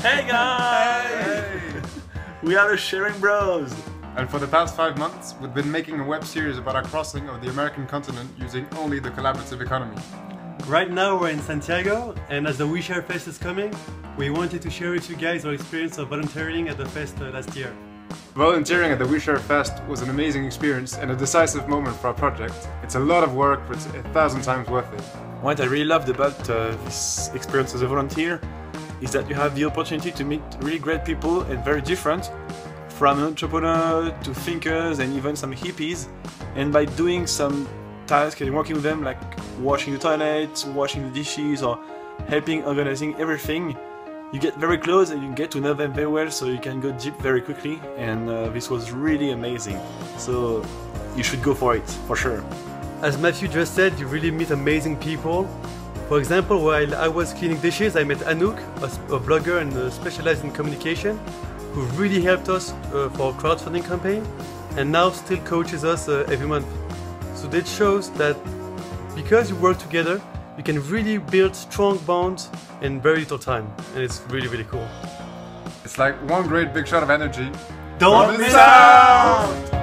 Hey guys! We are the Sharing Bros. And for the past five months, we've been making a web series about our crossing of the American continent using only the collaborative economy. Right now we're in Santiago, and as the OuiShare Fest is coming, we wanted to share with you guys our experience of volunteering at the fest uh, last year. Volunteering at the OuiShare Fest was an amazing experience and a decisive moment for our project. It's a lot of work, but it's a thousand times worth it. What I really loved about uh, this experience as a volunteer is that you have the opportunity to meet really great people and very different, from entrepreneurs to thinkers and even some hippies. And by doing some tasks and working with them, like washing the toilets, washing the dishes, or helping organizing everything, you get very close and you get to know them very well so you can go deep very quickly and uh, this was really amazing so you should go for it for sure As Matthew just said, you really meet amazing people. For example, while I was cleaning dishes, I met Anouk, a blogger and uh, specialized in communication, who really helped us uh, for our crowdfunding campaign and now still coaches us uh, every month. So that shows that because you work together, you can really build strong bonds in very little time. And it's really, really cool. It's like one great big shot of energy. Don't miss out!